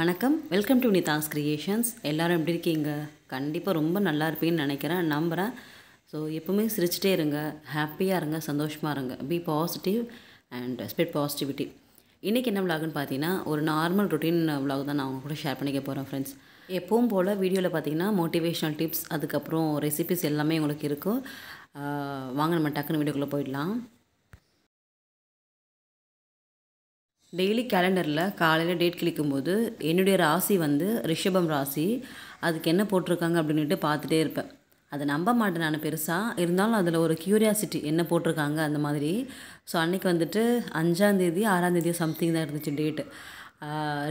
வணக்கம். Welcome to Nidahas creations எல்லோரும் எப்படி இருக்கீங்க? கண்டிப்பாக ரொம்ப நல்லா இருப்பீங்கன்னு நினைக்கிறேன். நம்புகிறேன் ஸோ எப்பவுமே சிரிச்சிட்டே இருங்க. ஹாப்பியாக இருங்க. சந்தோஷமாக இருங்க. Be positive and spread positivity இன்றைக்கி என்ன விலாகுன்னு பார்த்தீங்கன்னா ஒரு நார்மல் ரொட்டீன் விலாக் தான் நான் அவங்க கூட ஷேர் பண்ணிக்க போகிறேன் ஃப்ரெண்ட்ஸ் எப்பவும் போல் வீடியோவில் பார்த்தீங்கன்னா மோட்டிவேஷனல் டிப்ஸ் அதுக்கப்புறம் ரெசிபிஸ் எல்லாமே உங்களுக்கு இருக்கும். வாங்க நம்ம டக்குன்னு வீடியோக்குள்ளே போயிடலாம். டெய்லி கேலண்டரில் காலையில் டேட் கிளிக்கும்போது என்னுடைய ராசி வந்து ரிஷபம் ராசி. அதுக்கு என்ன போட்டிருக்காங்க அப்படின்ட்டு பார்த்துட்டே இருப்பேன். அதை நம்ப மாட்டேன் நான் பெருசாக இருந்தாலும் அதில் ஒரு க்யூரியாசிட்டி என்ன போட்டிருக்காங்க அந்த மாதிரி. ஸோ அன்றைக்கி வந்துட்டு அஞ்சாந்தேதி ஆறாந்தேதி சம்திங் தான் இருந்துச்சு டேட்டு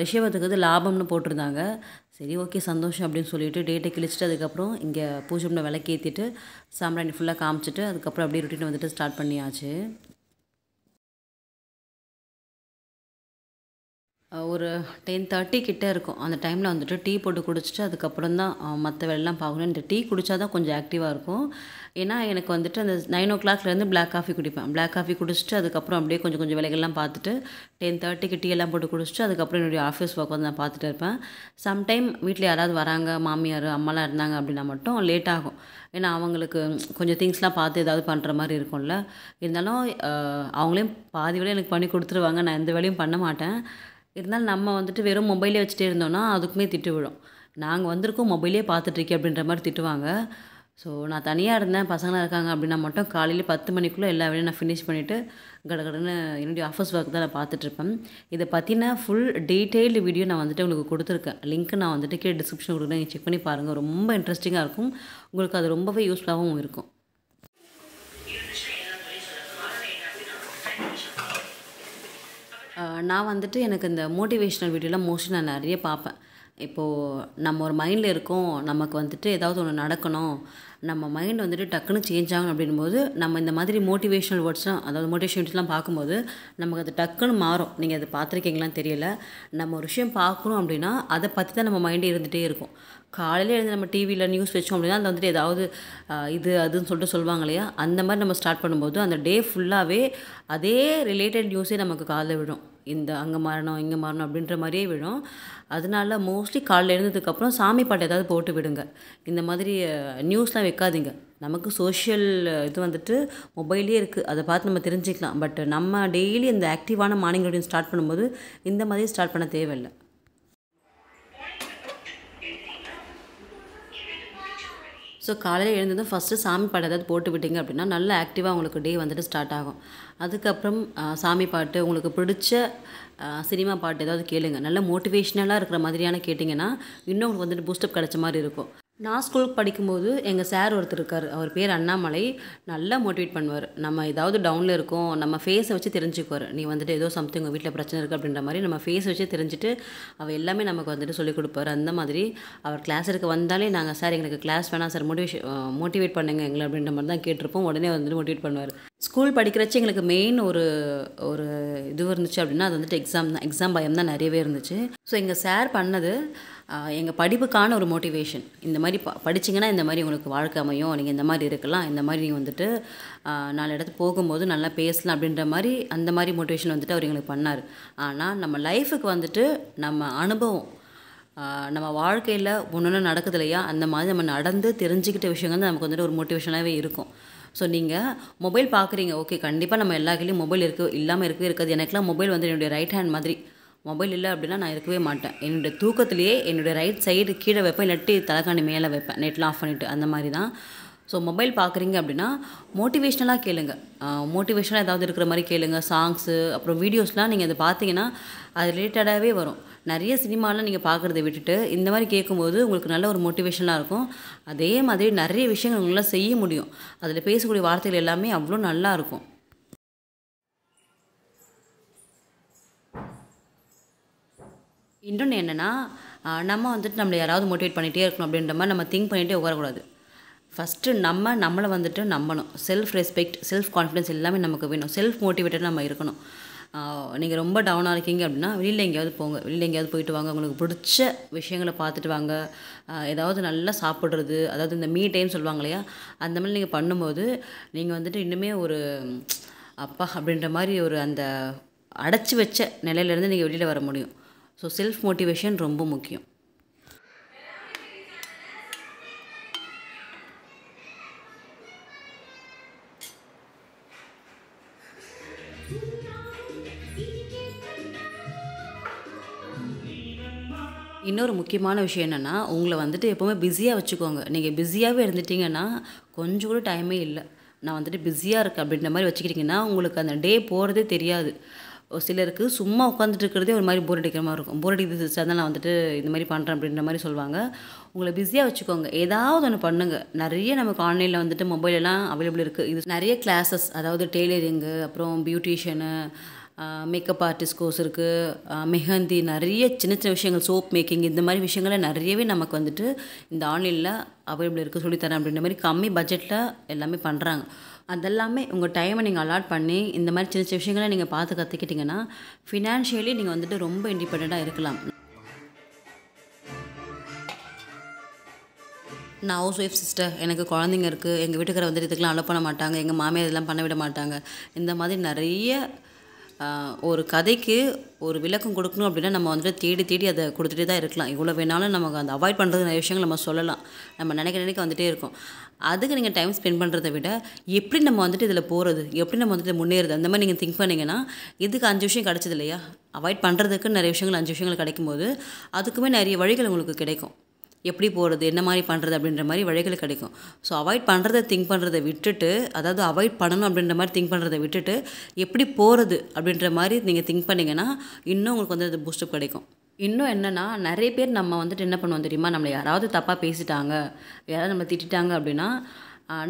ரிஷபத்துக்கு வந்து லாபம்னு போட்டிருந்தாங்க. சரி ஓகே சந்தோஷம் அப்படின்னு சொல்லிட்டு டேட்டை கிழிச்சிட்டு அதுக்கப்புறம் இங்கே பூஜை பண்ண விளக்கேற்றிட்டு சாம்பிராணி ஃபுல்லாக காமிச்சிட்டு அதுக்கப்புறம் அப்படியே ரொட்டீன் வந்துட்டு ஸ்டார்ட் பண்ணியாச்சு. ஒரு டென் தேர்ட்டி கிட்டே இருக்கும். அந்த டைமில் வந்துட்டு டீ போட்டு குடிச்சிட்டு அதுக்கப்புறம் தான் மற்ற வேலைலாம் பார்க்கணும். இந்த டீ குடித்தா தான் கொஞ்சம் ஆக்டிவாக இருக்கும். ஏன்னா எனக்கு வந்துட்டு அந்த நைன் ஓ கிளாக்லேருந்து பிளாக் காஃபி குடிப்பேன். பிளாக் காஃபி குடிச்சிட்டு அதுக்கப்புறம் அப்படியே கொஞ்சம் கொஞ்சம் வேலைகள்லாம் பார்த்துட்டு டென் தேர்ட்டிக்கு டீ எல்லாம் போட்டு குடிச்சிட்டு அதுக்கப்புறம் என்னுடைய ஆஃபீஸ் ஒர்க் வந்து நான் பார்த்துட்டு இருப்பேன். சம்டைம் வீட்டில் யாராவது வராங்க மாமியார் அம்மாலாம் இருந்தாங்க அப்படின்னா மட்டும் லேட் ஆகும். ஏன்னா அவங்களுக்கு கொஞ்சம் திங்ஸ்லாம் பார்த்து ஏதாவது பண்ணுற மாதிரி இருக்கும்ல. இருந்தாலும் அவங்களையும் பாதி வேலையும் எனக்கு பண்ணி கொடுத்துருவாங்க. நான் எந்த வேலையும் பண்ண மாட்டேன். இருந்தாலும் நம்ம வந்துட்டு வெறும் மொபைலே வச்சுட்டே இருந்தோம்னா அதுக்குமே திட்டு விழும். நாங்கள் வந்திருக்கோம் மொபைலே பார்த்துட்ருக்கே அப்படின்ற மாதிரி திட்டுவாங்க. ஸோ நான் தனியாக இருந்தேன் பசங்களாக இருக்காங்க அப்படின்னா மட்டும் காலையில் பத்து மணிக்குள்ளே எல்லா வேலையும் நான் ஃபினிஷ் பண்ணிவிட்டு கடகடன்னு என்னுடைய ஆஃபீஸ் ஒர்க் தான் நான் பார்த்துட்ருப்பேன் இதை பற்றின ஃபுல் டீட்டெயில்டு வீடியோ நான் வந்துட்டு உங்களுக்கு கொடுத்துருக்கேன். லிங்க் நான் வந்துட்டு கீழே டிஸ்கிரிப்ஷன் கொடுக்குறேன். நீங்கள் செக் பண்ணி பாருங்கள் ரொம்ப இன்ட்ரெஸ்டிங்காக இருக்கும். உங்களுக்கு அது ரொம்பவே யூஸ்ஃபுல்லாகவும் இருக்கும். நான் வந்துட்டு எனக்கு இந்த மோட்டிவேஷ்னல் வீடியோலாம் மோஸ்ட்லி நான் நிறைய பார்ப்பேன். இப்போது நம்ம ஒரு மைண்டில் இருக்கோம் நமக்கு வந்துட்டு ஏதாவது ஒன்று நடக்கணும் நம்ம மைண்ட் வந்துட்டு டக்குன்னு சேஞ்ச் ஆகணும் அப்படின்போது நம்ம இந்த மாதிரி மோட்டிவேஷ்னல் வேர்ட்ஸ்லாம் அதாவது மோட்டிவேஷன் வேர்ட்ஸ்லாம் பார்க்கும்போது நமக்கு அது டக்குன்னு மாறும். நீங்கள் அதை பார்த்துருக்கீங்களான்னு தெரியல. நம்ம ஒரு விஷயம் பார்க்கணும் அப்படின்னா அதை பற்றி தான் நம்ம மைண்டே இருந்துகிட்டே இருக்கும். காலையில் எழுந்து நம்ம டிவியில் நியூஸ் வச்சோம் அப்படின்னா அதில் வந்துட்டு ஏதாவது இது அதுன்னு சொல்லிட்டு சொல்லுவாங்க இல்லையா? அந்த மாதிரி நம்ம ஸ்டார்ட் பண்ணும்போது அந்த டே ஃபுல்லாகவே அதே ரிலேட்டட் நியூஸே நமக்கு காலைல விடும் இந்த அங்கே மாறணும் இங்கே மாறணும் அப்படின்ற மாதிரியே விடும் அதனால மோஸ்ட்லி காலையில் எழுந்ததுக்கப்புறம் சாமி பாட்டு ஏதாவது போட்டு விடுங்க. இந்த மாதிரி நியூஸ்லாம் வைக்காதீங்க. நமக்கு சோஷியல் இது வந்துட்டு மொபைலே இருக்குது அதை பார்த்து நம்ம தெரிஞ்சுக்கலாம். பட் நம்ம டெய்லி இந்த ஆக்டிவான மார்னிங் ரொட்டீன் ஸ்டார்ட் பண்ணும்போது இந்த மாதிரி ஸ்டார்ட் பண்ண தேவையில்லை. ஸோ காலையில் எழுந்ததும் ஃபஸ்ட்டு சாமி பாட்டு ஏதாவது போட்டு விட்டீங்க அப்படின்னா நல்ல ஆக்டிவாக உங்களுக்கு டே வந்துட்டு ஸ்டார்ட் ஆகும். அதுக்கப்புறம் சாமி பாட்டு உங்களுக்கு பிடிச்ச சினிமா பாட்டு ஏதாவது கேளுங்க. நல்ல மோட்டிவேஷ்னலாக இருக்கிற மாதிரியான கேட்டிங்கன்னா இன்னும் உங்களுக்கு வந்துட்டு பூஸ்டப் கிடச்ச மாதிரி இருக்கும். நான் ஸ்கூல் படிக்கும்போது எங்கள் சார் ஒருத்தர் இருக்கார். அவர் பேர் அண்ணாமலை. நல்லா மோட்டிவேட் பண்ணுவார். நம்ம ஏதாவது டவுனில் இருக்கோம் நம்ம ஃபேஸை வச்சு தெரிஞ்சுக்குவார். நீ வந்துட்டு ஏதோ சம்திங் உங்கள் வீட்டில் பிரச்சனை இருக்குது அப்படின்ற மாதிரி நம்ம ஃபேஸ் வச்சு தெரிஞ்சுட்டு அவர் எல்லாமே நமக்கு வந்துட்டு சொல்லிக் கொடுப்பார். அந்த மாதிரி அவர் கிளாஸ் எடுக்க வந்தாலே நாங்கள் சார் எங்களுக்கு கிளாஸ் வேணாம் சார் மோட்டிவேஷன் மோட்டிவேட் பண்ணுங்க எங்களை அப்படின்ற மாதிரி தான் கேட்டிருப்போம். உடனே வந்துட்டு மோட்டிவேட் பண்ணுவார். ஸ்கூல் படிக்கிறச்சு எங்களுக்கு மெயின் ஒரு ஒரு இது இருந்துச்சு அப்படின்னா அது வந்துட்டு எக்ஸாம் தான் எக்ஸாம் பயம் தான் நிறையவே இருந்துச்சு. ஸோ எங்கள் சார் பண்ணது எங்கள் படிப்புக்கான ஒரு மோட்டிவேஷன் இந்த மாதிரி ப படிச்சிங்கன்னா இந்த மாதிரி உங்களுக்கு வாழ்க்கை அமையும் நீங்கள் இந்த மாதிரி இருக்கலாம் இந்த மாதிரி நீங்கள் வந்துட்டு நாலு இடத்துக்கு போகும்போது நல்லா பேசலாம் அப்படின்ற மாதிரி அந்த மாதிரி மோட்டிவேஷன் வந்துட்டு அவர் எங்களுக்கு பண்ணார். ஆனால் நம்ம லைஃபுக்கு வந்துட்டு நம்ம அனுபவம் நம்ம வாழ்க்கையில் ஒன்று ஒன்று நடக்குது இல்லையா அந்த மாதிரி நம்ம நடந்து தெரிஞ்சுக்கிட்ட விஷயங்கள் நமக்கு வந்துட்டு ஒரு மோட்டிவேஷனாகவே இருக்கும். ஸோ நீங்கள் மொபைல் பார்க்குறீங்க ஓகே கண்டிப்பாக நம்ம எல்லா கையிலையும் மொபைல் இருக்குது இல்லாமல் இருக்கவே இருக்காது. எனக்குலாம் மொபைல் வந்து என்னுடைய ரைட் ஹேண்ட் மாதிரி. மொபைல் இல்லை அப்படின்னா நான் இருக்கவே மாட்டேன். என்னுடைய தூக்கத்துலேயே என்னுடைய ரைட் சைடு கீழே வைப்பேன். இல்லாட்டி தலைக்காணி மேலே வைப்பேன். நெட்லாம் ஆஃப் பண்ணிவிட்டு அந்த மாதிரி தான். ஸோ மொபைல் பார்க்குறீங்க அப்படின்னா மோட்டிவேஷ்னலாக கேளுங்க. மோட்டிவேஷனாக ஏதாவது இருக்கிற மாதிரி கேளுங்க. சாங்ஸு அப்புறம் வீடியோஸ்லாம் நீங்கள் அதை பார்த்தீங்கன்னா அது ரிலேட்டடாகவே வரும். நிறைய சினிமாலாம் நீங்கள் பார்க்குறத விட்டுட்டு இந்த மாதிரி கேட்கும்போது உங்களுக்கு நல்ல ஒரு மோட்டிவேஷனாக இருக்கும். அதே மாதிரி நிறைய விஷயங்கள் உங்களால் செய்ய முடியும். அதில் பேசக்கூடிய வார்த்தைகள் எல்லாமே அவ்வளோ நல்லா இருக்கும். இன்னொன்று என்னென்னா நம்ம வந்துட்டு நம்மளை யாராவது மோட்டிவேட் பண்ணிகிட்டே இருக்கணும் அப்படின்ற மாதிரி நம்ம திங்க் பண்ணிகிட்டே உட்காரக்கூடாது. ஃபஸ்ட்டு நம்ம நம்மளை வந்துட்டு நம்பணும். செல்ஃப் ரெஸ்பெக்ட் செல்ஃப் கான்ஃபிடென்ஸ் எல்லாமே நமக்கு வேணும். செல்ஃப் மோட்டிவேட்டட் நம்ம இருக்கணும். நீங்கள் ரொம்ப டவுனாக இருக்கீங்க அப்படின்னா வெளியில் எங்கேயாவது போங்க. வெளியில் எங்கேயாவது போயிட்டு வாங்க. உங்களுக்கு பிடிச்ச விஷயங்களை பார்த்துட்டு வாங்க. ஏதாவது நல்லா சாப்பிட்றது அதாவது இந்த மீ டைம் சொல்லுவாங்க இல்லையா? அந்த மாதிரி நீங்கள் பண்ணும்போது நீங்கள் வந்துட்டு இன்னுமே ஒரு அப்பா அப்படின்ற மாதிரி ஒரு அந்த அடைச்சி வச்ச நிலையிலேருந்து நீங்கள் வெளியில் வர முடியும். ஸோ செல்ஃப் மோட்டிவேஷன் ரொம்ப முக்கியம். இன்னொரு முக்கியமான விஷயம் என்னென்னா உங்களை வந்துட்டு எப்போவுமே பிஸியாக வச்சுக்கோங்க. நீங்கள் பிஸியாகவே இருந்துட்டீங்கன்னா கொஞ்சம் கூட டைமே இல்லை. நான் வந்துட்டு பிஸியாக இருக்கேன் அப்படின்ற மாதிரி வச்சுக்கிட்டிங்கன்னா உங்களுக்கு அந்த டே போகிறதே தெரியாது. ஒரு சிலருக்கு சும்மா உட்காந்துட்டு இருக்கிறதே ஒரு மாதிரி போர் அடிக்கிற மாதிரி இருக்கும். போர் அடிக்கிறது தான் நான் வந்துட்டு இந்த மாதிரி பண்ணுறேன் அப்படின்ற மாதிரி சொல்லுவாங்க. உங்களை பிஸியாக வச்சுக்கோங்க. ஏதாவது ஒன்று பண்ணுங்கள் நிறைய நமக்கு ஆன்லைனில் வந்துட்டு மொபைல் எல்லாம் அவைலபிள் இருக்குது இது நிறைய கிளாஸஸ் அதாவது டெய்லரிங்கு அப்புறம் பியூட்டிஷியனு மேக்கப் ஆர்டிஸ்ட் கோர்ஸ் இருக்குது மெஹந்தி நிறைய சின்ன சின்ன விஷயங்கள் சோப் மேக்கிங் இந்த மாதிரி விஷயங்களை நிறையவே நமக்கு வந்துட்டு இந்த ஆன்லைனில் அவைலபிள் இருக்குது சொல்லித்தரேன் அப்படின்ற மாதிரி கம்மி பட்ஜெட்டில் எல்லாமே பண்ணுறாங்க அதெல்லாமே உங்கள் டைமை நீங்கள் அலாட் பண்ணி இந்த மாதிரி சின்ன சின்ன விஷயங்களை நீங்கள் பார்த்து கற்றுக்கிட்டிங்கன்னா ஃபினான்ஷியலி நீங்கள் வந்துட்டு ரொம்ப இண்டிபெண்ட்டாக இருக்கலாம். நான் ஹவுஸ் ஒய்ஃப் சிஸ்டர் எனக்கு குழந்தைங்க இருக்குது எங்கள் வீட்டுக்கார வந்துட்டு இதுக்கெலாம் அலோ பண்ண மாட்டாங்க. எங்கள் மாமியார் இதெல்லாம் பண்ண விட மாட்டாங்க. இந்த மாதிரி நிறைய ஒரு கதைக்கு ஒரு விளக்கம் கொடுக்கணும் அப்படின்னா நம்ம வந்துட்டு தேடி தேடி அதை கொடுத்துட்டே தான் இருக்கலாம். இவ்வளோ வேணாலும் நமக்கு அந்த அவாய்ட் பண்ணுறது நிறைய விஷயங்கள் நம்ம சொல்லலாம். நம்ம நினைக்க நினைக்க வந்துட்டே இருக்கோம். அதுக்கு நீங்கள் டைம் ஸ்பெண்ட் பண்ணுறதை விட எப்படி நம்ம வந்துட்டு இதில் போகிறது எப்படி நம்ம வந்துட்டு முன்னேறுது? அந்த மாதிரி நீங்கள் திங்க் பண்ணிங்கன்னா இதுக்கு அஞ்சு விஷயம் கிடச்சது இல்லையா? அவாய்ட் பண்ணுறதுக்கு நிறைய விஷயங்கள் அஞ்சு விஷயங்கள் கிடைக்கும்போது அதுக்குமே நிறைய வழிகள் உங்களுக்கு கிடைக்கும். எப்படி போகிறது என்ன மாதிரி பண்ணுறது அப்படின்ற மாதிரி வழிகள் கிடைக்கும். ஸோ அவாய்ட் பண்ணுறதை திங்க் பண்ணுறதை விட்டுட்டு அதாவது அவாய்ட் பண்ணணும் அப்படின்ற மாதிரி திங்க் பண்ணுறதை விட்டுட்டு எப்படி போகிறது அப்படின்ற மாதிரி நீங்கள் திங்க் பண்ணிங்கன்னா இன்னும் உங்களுக்கு வந்து அது பூஸ்டப் கிடைக்கும். இன்னும் என்னென்னா நிறைய பேர் நம்ம வந்துட்டு என்ன பண்ணுவோம் தெரியுமா? நம்மளை யாராவது தப்பாக பேசிட்டாங்க யாராவது நம்மளை திட்டிட்டாங்க அப்படின்னா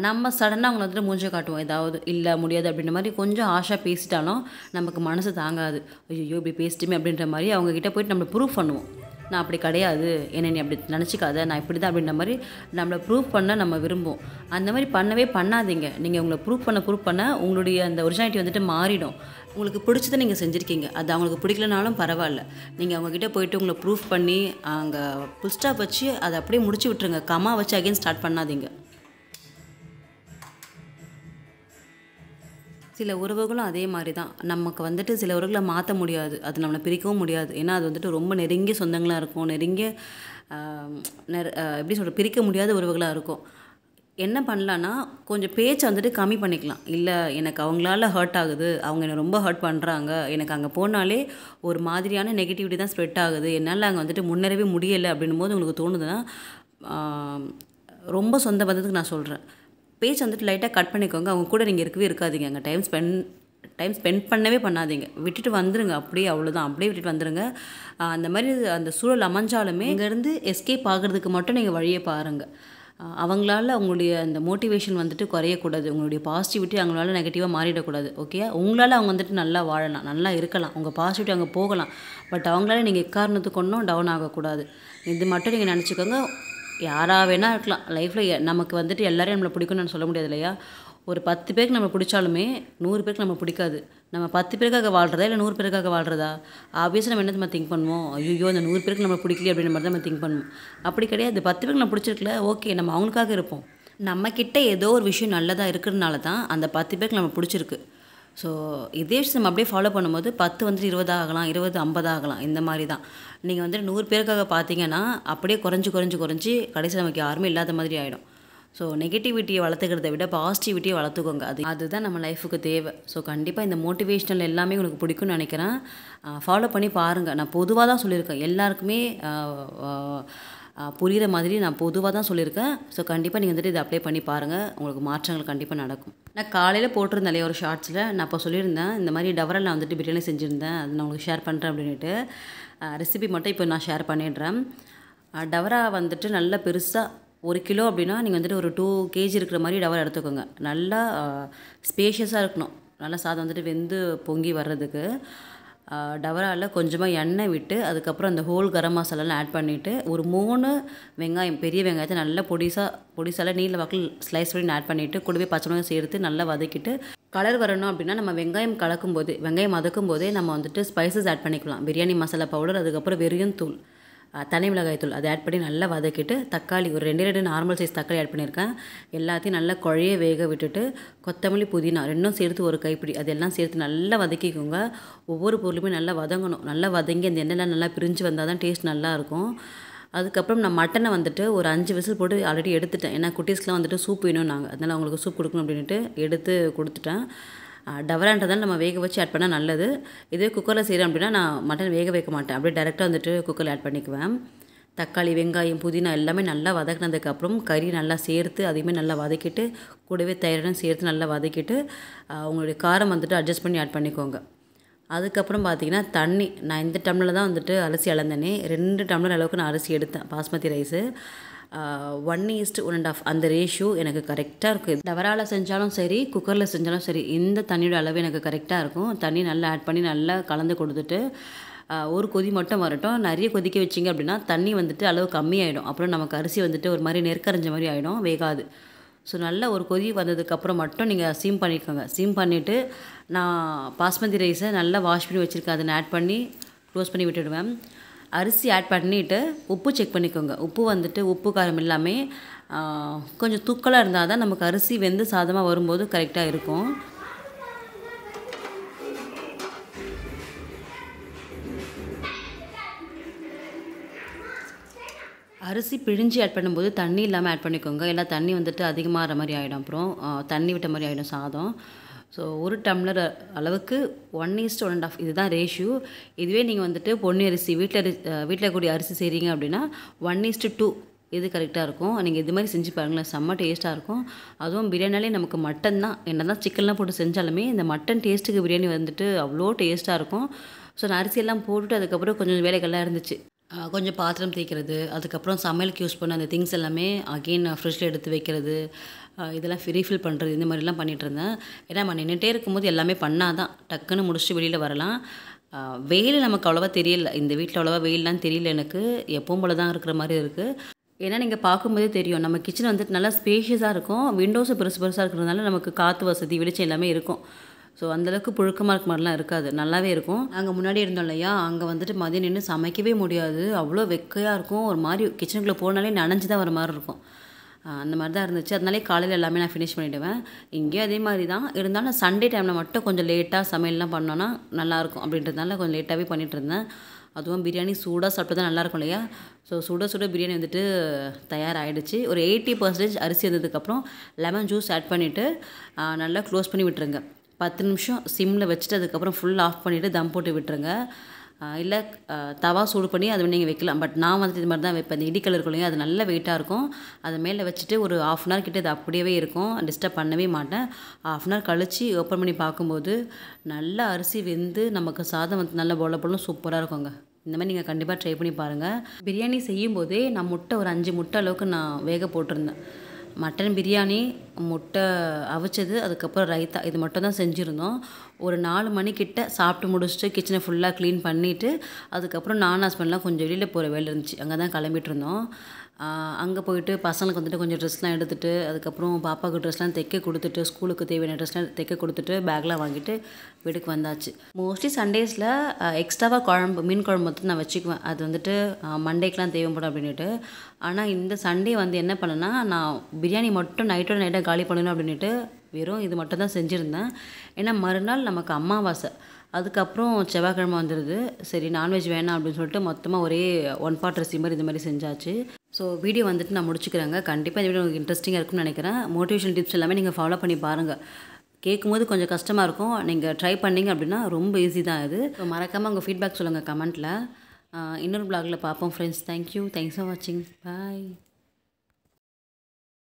நம்ம சடனாக அவங்கள வந்துட்டு மூஞ்ச காட்டுவோம். ஏதாவது இல்லை முடியாது அப்படின்ற மாதிரி கொஞ்சம் ஆஷா பேசிட்டாலும் நமக்கு மனசு தாங்காது. ஐயோ இப்படி பேசிட்டுமே அப்படின்ற மாதிரி அவங்கக்கிட்ட போயிட்டு நம்மளை ப்ரூவ் பண்ணுவோம். நான் அப்படி கிடையாது. என்னை நீ அப்படி நினச்சிக்காத. நான் இப்படி தான் அப்படின்ற மாதிரி நம்மளை ப்ரூவ் பண்ண நம்ம விரும்புவோம். அந்த மாதிரி பண்ணவே பண்ணாதீங்க. நீங்கள் உங்களை ப்ரூவ் பண்ண ப்ரூவ் பண்ண உங்களுடைய அந்த ஒரிஜினாலிட்டி வந்துட்டு மாறிடும். உங்களுக்கு பிடிச்சதை நீங்கள் செஞ்சுருக்கீங்க. அது அவங்களுக்கு பிடிக்கலனாலும் பரவாயில்ல. நீங்கள் அவங்கக்கிட்ட போயிட்டு உங்களை ப்ரூஃப் பண்ணி அங்கே புல் ஸ்டாப் வச்சு அதை அப்படியே முடிச்சு விட்டுருங்க. கமா வச்சு அகைன் ஸ்டார்ட் பண்ணாதீங்க. சில உறவுகளும் அதே மாதிரி தான். நமக்கு வந்துட்டு சில உறவுகளை மாற்ற முடியாது. அது நம்மளை பிரிக்கவும் முடியாது. ஏன்னா அது வந்துட்டு ரொம்ப நெருங்கிய சொந்தங்களாக இருக்கும். நெருங்கிய நெரு- எப்படி சொல்கிறது பிரிக்க முடியாத உறவுகளாக இருக்கும். என்ன பண்ணலான்னா கொஞ்சம் பேச்சை வந்துட்டு கம்மி பண்ணிக்கலாம். இல்லை எனக்கு அவங்களால ஹர்ட் ஆகுது. அவங்க என்னை ரொம்ப ஹர்ட் பண்ணுறாங்க எனக்கு அங்கே போனாலே ஒரு மாதிரியான நெகட்டிவிட்டி தான் ஸ்ப்ரெட் ஆகுது. என்னால் அங்கே வந்துட்டு முன்னேறவே முடியலை அப்படின்னும் போது உங்களுக்கு தோணுதுன்னா ரொம்ப சொந்த பந்தத்துக்கு நான் சொல்கிறேன் பேஜ் வந்துட்டு லைட்டாக கட் பண்ணிக்கோங்க. அவங்க கூட நீங்கள் இருக்கவே இருக்காதீங்க. அங்கே டைம் ஸ்பெண்ட் டைம் ஸ்பெண்ட் பண்ணவே பண்ணாதீங்க. விட்டுட்டு வந்துடுங்க அப்படியே அவ்வளோதான் அப்படியே விட்டுட்டு வந்துடுங்க அந்த மாதிரி அந்த சூழல் அமைஞ்சாலுமே இங்கேருந்து எஸ்கேப் ஆகிறதுக்கு மட்டும் நீங்கள் வழியை பாருங்கள் அவங்களால அவங்களுடைய அந்த மோட்டிவேஷன் வந்துட்டு குறையக்கூடாது. உங்களுடைய பாசிட்டிவிட்டி அவங்களால நெகட்டிவாக மாறிடக்கூடாது. ஓகே உங்களால் அவங்க வந்துட்டு நல்லா வாழலாம். நல்லா இருக்கலாம். உங்கள் பாசிட்டிவிட்டி அங்கே போகலாம். பட் அவங்களால நீங்கள் எக்காரணத்துக்கு ஒன்றும் டவுன் ஆகக்கூடாது. இது மட்டும் நீங்கள் நினச்சிக்கோங்க. யாராக வேணால் இருக்கலாம். லைஃப்பில் நமக்கு வந்துட்டு எல்லோரும் நம்மளை பிடிக்கும்னு சொல்ல முடியாது இல்லையா? ஒரு பத்து பேருக்கு நம்ம பிடிச்சாலுமே நூறு பேருக்கு நம்ம பிடிக்காது. நம்ம பத்து பேருக்காக வாழ்கிறதா இல்லை நூறு பேருக்காக வாழ்கிறதா ஆப்வியஸாக நம்ம என்ன நம்ம திங்க் பண்ணுவோம்? ஐயோ அந்த நூறு பேருக்கு நம்ம பிடிக்கல அப்படின்ற மாதிரி தான் நம்ம திங்க் பண்ணுவோம். அப்படி கிடையாது. பத்து பேருக்கு நம்ம பிடிச்சிருக்கல ஓகே நம்ம அவங்களுக்காக இருப்போம். நம்மக்கிட்ட ஏதோ ஒரு விஷயம் நல்லதாக இருக்கிறதுனால தான் அந்த பத்து பேருக்கு நம்ம பிடிச்சிருக்கு. ஸோ இதே விஷயம் நம்ம அப்படியே ஃபாலோ பண்ணும்போது பத்து வந்துட்டு இருபது ஆகலாம் இருபது ஐம்பது ஆகலாம் இந்த மாதிரி தான் நீங்கள் வந்துட்டு நூறு பேருக்காக பார்த்தீங்கன்னா அப்படியே குறைஞ்சி குறைஞ்சி குறைஞ்சி கடைசி நமக்கு யாருமே இல்லாத மாதிரி ஆகிடும் ஸோ நெகட்டிவிட்டியை வளர்த்துக்கிறத விட பாசிட்டிவிட்டியை வளர்த்துக்கோங்க. அது அதுதான் நம்ம லைஃபுக்கு தேவை. ஸோ கண்டிப்பாக இந்த மோட்டிவேஷ்னல் எல்லாமே உங்களுக்கு பிடிக்கும்னு நினைக்கிறேன். ஃபாலோ பண்ணி பாருங்கள் நான் பொதுவாக தான் சொல்லியிருக்கேன். எல்லாருக்குமே புரிகிற மாதிரி நான் பொதுவாக தான் சொல்லியிருக்கேன். ஸோ கண்டிப்பாக நீங்கள் வந்துட்டு இதை அப்ளை பண்ணி பாருங்கள் உங்களுக்கு மாற்றங்கள் கண்டிப்பாக நடக்கும். நான் காலையில் போட்டிருந்தேன் இல்லையா ஒரு ஷார்ட்ஸில் நான் இப்போ சொல்லியிருந்தேன் இந்த மாதிரி டவரில் நான் வந்துட்டு பிரியாணி செஞ்சுருந்தேன். அது நான் உங்களுக்கு ஷேர் பண்ணுறேன் அப்படின்ட்டு ரெசிபி மட்டும் இப்போ நான் ஷேர் பண்ணிடுறேன். டவரா வந்துட்டு நல்லா பெருசாக ஒரு கிலோ அப்படின்னா நீங்கள் வந்துட்டு ஒரு டூ கேஜி இருக்கிற மாதிரி டவர் எடுத்துக்கோங்க. நல்லா ஸ்பேஷியஸாக இருக்கணும். நல்லா சாதம் வந்துட்டு வெந்து பொங்கி வர்றதுக்கு. டவராவில் கொஞ்சமாக எண்ணெய் விட்டு அதுக்கப்புறம் அந்த ஹோல் கரம் மசாலாலாம் ஆட் பண்ணிவிட்டு ஒரு மூணு வெங்காயம் பெரிய வெங்காயத்தை நல்லா பொடிசாக பொடிசால நீல வாக்கில் ஸ்லைஸ் பண்ணி ஆட் பண்ணிவிட்டு கூடவே பச்சை மிளகாய் சேர்த்து நல்லா வதக்கிட்டு கலர் வரணும் அப்படின்னா நம்ம வெங்காயம் கலக்கும் போது வெங்காயம் வதக்கும் போதே நம்ம வந்துட்டு ஸ்பைசஸ் ஆட் பண்ணிக்கலாம். பிரியாணி மசாலா பவுடர் அதுக்கப்புறம் வெறியும் தூள். தனி மிளகாய்த்தூள் அதை ஆட் பண்ணி நல்லா வதக்கிட்டு தக்காளி ஒரு ரெண்டு ரெண்டு நார்மல் சைஸ் தக்காளி ஆட் பண்ணியிருக்கேன். எல்லாத்தையும் நல்லா குழைய வேக விட்டுட்டு கொத்தமல்லி புதினா ரெண்டும் சேர்த்து ஒரு கைப்பிடி. அதெல்லாம் சேர்த்து நல்லா வதக்கிக்கோங்க. ஒவ்வொரு பொருளுமே நல்லா வதங்கணும். நல்லா வதங்கி அந்த எண்ணெய்லாம் நல்லா பிரிஞ்சு வந்தால் தான் டேஸ்ட் நல்லாயிருக்கும் அதுக்கப்புறம் நான் மட்டனை வந்துட்டு ஒரு அஞ்சு விசில் போட்டு ஆல்ரெடி எடுத்துட்டேன். ஏன்னா குட்டீஸ்க்கெலாம் வந்துட்டு சூப் வேணும் நாங்கள் அதனால் அவங்களுக்கு சூப் கொடுக்கணும் அப்படின்ட்டு எடுத்து கொடுத்துட்டேன். டவரான்றதால் நம்ம வேக வச்சு ஆட் பண்ணால் நல்லது. இதே குக்கரில் செய்கிறேன் அப்படின்னா நான் மட்டன் வேக வைக்க மாட்டேன். அப்படியே டேரெக்டாக வந்துட்டு குக்கரில் ஆட் பண்ணிக்குவேன். தக்காளி வெங்காயம் புதினா எல்லாமே நல்லா வதக்கினதுக்கப்புறம் கறி நல்லா சேர்த்து அதையுமே நல்லா வதக்கிட்டு கூடவே தயிரும் சேர்த்து நல்லா வதக்கிட்டு உங்களுடைய காரம் வந்துட்டு அட்ஜஸ்ட் பண்ணி ஆட் பண்ணிக்கோங்க. அதுக்கப்புறம் பார்த்தீங்கன்னா தண்ணி. நான் இந்த டம்ளரில் தான் வந்துட்டு அரிசி அளந்தேனே. ரெண்டு டம்ளர் அளவுக்கு நான் அரிசி எடுத்தேன். Basmati rice one is to one and half அந்த ரேஷியோ எனக்கு கரெக்டாக இருக்குது டவரால் செஞ்சாலும் சரி குக்கரில் செஞ்சாலும் சரி இந்த தண்ணியோட அளவு எனக்கு கரெக்டாக இருக்கும். தண்ணி நல்லா ஆட் பண்ணி நல்லா கலந்து கொடுத்துட்டு uh, ஒரு கொதி மட்டும் வரட்டும். நிறைய கொதிக்க வச்சிங்க அப்படின்னா தண்ணி வந்துட்டு அளவு கம்மியாயிடும். அப்புறம் நமக்கு அரிசி வந்துட்டு ஒரு மாதிரி நெருக்கரைஞ்ச மாதிரி ஆகிடும் வேகாது. ஸோ நல்ல ஒரு கொதி வந்ததுக்கப்புறம் மட்டும் நீங்கள் சீம் பண்ணிக்கோங்க. சீம் பண்ணிவிட்டு நான் பாஸ்மதி ரைஸை நல்லா வாஷ் பண்ணி வச்சுருக்கேன். அதை ஆட் பண்ணி க்ளோஸ் பண்ணி விட்டுடுவேன். அரிசி ஆட் பண்ணிவிட்டு உப்பு செக் பண்ணிக்கோங்க. உப்பு வந்துட்டு உப்பு காரம் எல்லாமே கொஞ்சம் தூக்கலாக இருந்தால் தான் நமக்கு அரிசி வெந்து சாதமாக வரும்போது கரெக்டாக இருக்கும். அரிசி பிழிஞ்சு ஆட் பண்ணும்போது தண்ணி இல்லாமல் ஆட் பண்ணிக்கோங்க. எல்லாம் தண்ணி வந்துட்டு அதிகமாகிற மாதிரி ஆகிடும் அப்புறம் தண்ணி விட்ட மாதிரி ஆகிடும் சாதம். ஸோ ஒரு டம்ளர் அளவுக்கு one is to one and half இதுதான் ரேஷியோ இதுவே நீங்கள் வந்துட்டு பொன்னி அரிசி வீட்டில் வீட்டில் கூடிய அரிசி செய்கிறீங்க அப்படின்னா ஒன் ஈஸ்ட் டூ இது கரெக்டாக இருக்கும். நீங்கள் இது மாதிரி செஞ்சு பாருங்களேன். செம்ம டேஸ்ட்டாக இருக்கும். அதுவும் பிரியாணினாலே நமக்கு மட்டன் தான். என்ன தான் சிக்கன்லாம் போட்டு செஞ்சாலுமே இந்த மட்டன் டேஸ்ட்டுக்கு பிரியாணி வந்துட்டு அவ்வளோ டேஸ்ட்டாக இருக்கும். ஸோ நான் அரிசியெல்லாம் போட்டுட்டு அதுக்கப்புறம் கொஞ்சம் வேலைகள்லாம் இருந்துச்சு. கொஞ்சம் பாத்திரம் தேய்க்கிறது அதுக்கப்புறம் சமையலுக்கு யூஸ் பண்ண அந்த திங்ஸ் எல்லாமே அகெயின் ஃப்ரிட்ஜில் எடுத்து வைக்கிறது இதெல்லாம் ரீஃபில் பண்ணுறது இந்த மாதிரிலாம் பண்ணிகிட்டு இருந்தேன். ஏன்னா நம்ம நின்றுட்டே இருக்கும்போது எல்லாமே பண்ணால் தான் டக்குன்னு முடிச்சுட்டு வெளியில் வரலாம். வெயில் நமக்கு அவ்வளோவா தெரியல. இந்த வீட்டில் அவ்வளோவா வெயில்லாம் தெரியல எனக்கு. எப்பவும் போல தான் இருக்கிற மாதிரி இருக்குது ஏன்னா நீங்கள் பார்க்கும்போதே தெரியும். நம்ம கிச்சன் வந்துட்டு நல்லா ஸ்பேஷியஸாக இருக்கும். விண்டோஸும் பெருசு பெருசாக இருக்கிறதுனால நமக்கு காற்று வசதி வெளிச்சம் எல்லாமே இருக்கும். ஸோ அந்தளவுக்கு புழுக்கமாக இருக்க மாதிரிலாம் இருக்காது. நல்லாவே இருக்கும். அங்கே முன்னாடி இருந்தோம் இல்லையா? அங்கே வந்துட்டு மதியம் நின்று சமைக்கவே முடியாது. அவ்வளோ வெக்கையாக இருக்கும். ஒரு மாதிரி கிச்சனுக்குள்ளே போனாலே நனைஞ்சு தான் வர மாதிரி இருக்கும். அந்த மாதிரி தான் இருந்துச்சு. அதனாலே காலையில் எல்லாமே நான் ஃபினிஷ் பண்ணிவிடுவேன் இங்கேயும் அதே மாதிரி தான் இருந்தாலும் சண்டே டைமில் மட்டும் கொஞ்சம் லேட்டாக சமையல்லாம் பண்ணோன்னா நல்லாயிருக்கும். அப்படின்றதுனால கொஞ்சம் லேட்டாகவே பண்ணிகிட்டு இருந்தேன். அதுவும் பிரியாணி சூடாக சாப்பிட்டா தான் நல்லாயிருக்கும் இல்லையா? ஸோ சுட சுட பிரியாணி வந்துட்டு தயாராகிடுச்சு ஒரு எயிட்டி பர்சன்டேஜ் அரிசி வந்ததுக்கப்புறம் லெமன் ஜூஸ் ஆட் பண்ணிவிட்டு நல்லா க்ளோஸ் பண்ணி விட்டுருங்க. பத்து நிமிஷம் சிம்மில் வச்சுட்டு அதுக்கப்புறம் ஃபுல் ஆஃப் பண்ணிவிட்டு தம் போட்டு விட்டுருங்க. இல்லை தவா சூடு பண்ணி அதை நீங்கள் வைக்கலாம். பட் நான் வந்துட்டு இது மாதிரி தான் வைப்பேன். இந்த இடிக்கல் இருக்கும் இல்லையா அது நல்ல வெயிட்டாக இருக்கும். அது மேலே வச்சுட்டு ஒரு ஆஃப் அன் ஹவர் கிட்டே அது அப்படியே இருக்கும். டிஸ்டர்ப் பண்ணவே மாட்டேன். ஆஃப் அன் ஹவர் கழித்து ஓப்பன் பண்ணி பார்க்கும்போது நல்லா அரிசி வெந்து நமக்கு சாதம் வந்து நல்ல பொல பொலம் சூப்பராக இருக்குங்க. இந்த மாதிரி நீங்கள் கண்டிப்பாக ட்ரை பண்ணி பாருங்கள் பிரியாணி செய்யும் போதே நான் முட்டை ஒரு அஞ்சு முட்டை அளவுக்கு நான் வேக போட்டிருந்தேன். மட்டன் பிரியாணி முட்டை அவிச்சது அதுக்கப்புறம் ரைத்தா இது மட்டும் தான் செஞ்சுருந்தோம். ஒரு நாலு மணிக்கிட்ட சாப்பிட்டு முடிச்சுட்டு கிச்சனை ஃபுல்லாக க்ளீன் பண்ணிவிட்டு அதுக்கப்புறம் நான் ஹஸ்பண்ட்லாம் கொஞ்சம் வெளியில் போகிற வேலை இருந்துச்சு. அங்கே தான் கிளம்பிட்டு இருந்தோம். அங்கே போயிட்டு பசங்களுக்கு வந்துட்டு கொஞ்சம் ட்ரெஸ்லாம் எடுத்துட்டு அதுக்கப்புறம் பாப்பாவுக்கு ட்ரெஸ்லாம் தைக்க கொடுத்துட்டு ஸ்கூலுக்கு தேவையான ட்ரெஸ்லாம் தைக்க கொடுத்துட்டு பேக்லாம் வாங்கிட்டு வீட்டுக்கு வந்தாச்சு. மோஸ்ட்லி சண்டேஸில் எக்ஸ்ட்ராவாக குழம்பு மீன் குழம்பு மட்டும் நான் வச்சுக்குவேன். அது வந்துட்டு மண்டேக்கெலாம் தேவைப்படும் அப்படின்ட்டு ஆனால் இந்த சண்டே வந்து என்ன பண்ணேன்னா நான் பிரியாணி மட்டும் நைட்டோட நைட்டாக காலி பண்ணணும் அப்படின்ட்டு வெறும் இது மட்டும் தான் செஞ்சுருந்தேன். ஏன்னா மறுநாள் நமக்கு அமாவாசை. அதுக்கப்புறம் செவ்வாய்க்கிழமை வந்துடுது சரி நான்வெஜ் வேணாம் அப்படின்னு சொல்லிட்டு மொத்தமாக ஒரே ஒன் பாட் ரெசிபி மாதிரி இது மாதிரி செஞ்சாச்சு. ஸோ வீடியோ வந்துட்டு நான் முடிச்சுக்கிறேங்க. கண்டிப்பாக இந்த வீடியோ உங்களுக்கு இன்ட்ரெஸ்டிங்காக இருக்கும்னு நினைக்கிறேன். மோட்டிவேஷன் டிப்ஸ் எல்லாமே நீங்கள் ஃபாலோ பண்ணி பாருங்கள் கேட்கும்போது கொஞ்சம் கஷ்டமாக இருக்கும். நீங்கள் ட்ரை பண்ணிங்க அப்படின்னா ரொம்ப ஈஸி தான் இது. ஸோ மறக்காமல் உங்கள் ஃபீட்பேக் சொல்லுங்கள் கமெண்ட்டில் இன்னொரு பிளாகில் பார்ப்போம் ஃப்ரெண்ட்ஸ் தேங்க்யூ தேங்க்ஸ் ஃபார் வாட்சிங் பாய்